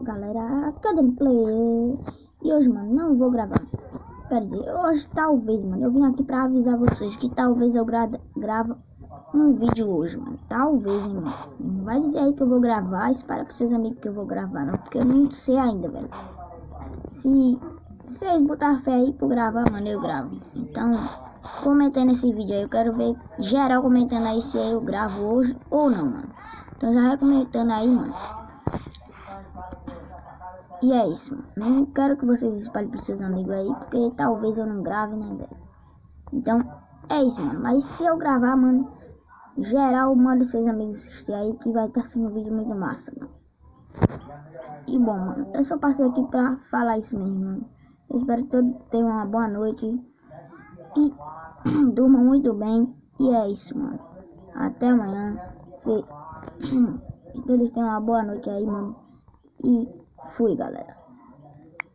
galera, cadê play? E hoje, mano, não vou gravar. Quer dizer, hoje talvez, mano, eu vim aqui pra avisar vocês que talvez eu gra gravo um vídeo hoje, mano. Talvez, hein, mano. Não vai dizer aí que eu vou gravar, espera pros seus amigos que eu vou gravar, não. Porque eu não sei ainda, velho. Se vocês botar fé aí pra gravar, mano, eu gravo. Então, comentando nesse vídeo aí, eu quero ver geral comentando aí se eu gravo hoje ou não, mano. Então já vai comentando aí, mano. E é isso. Não quero que vocês espalhem pros seus amigos aí, porque talvez eu não grave, né, velho? Então, é isso, mano. Mas se eu gravar, mano, geral, manda seus amigos assistir aí, que vai estar sendo um vídeo muito massa, mano. E bom, mano, eu só passei aqui pra falar isso mesmo, mano. Eu espero que todos tenham uma boa noite. E durmam muito bem. E é isso, mano. Até amanhã. Que todos tenham uma boa noite aí, mano. E fui, galera.